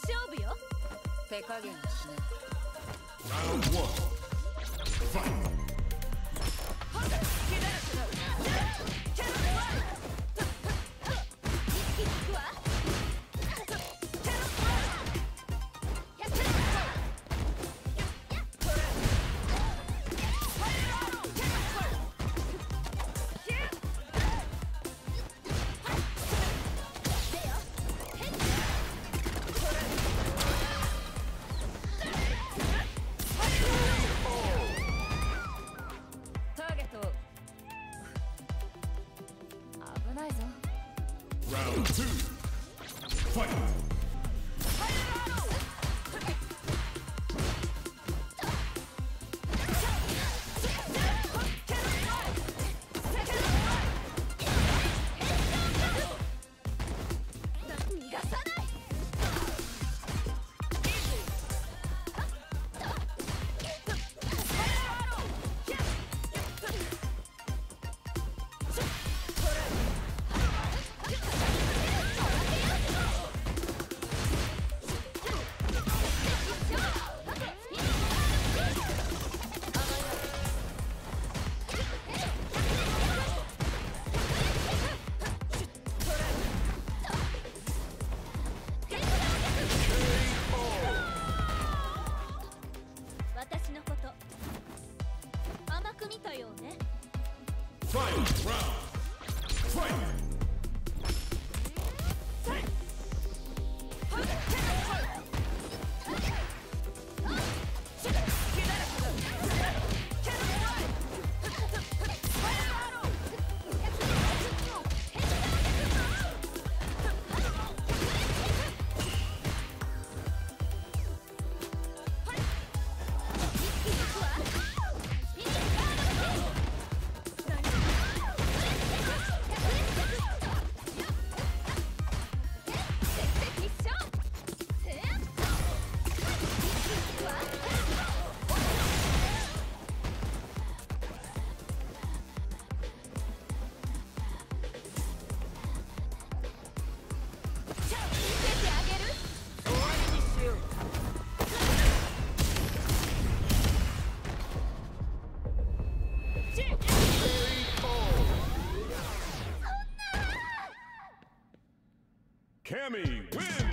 勝負よ手加減はしない Round two. Fight. くみたようね Final round. Fight. Cammy wins!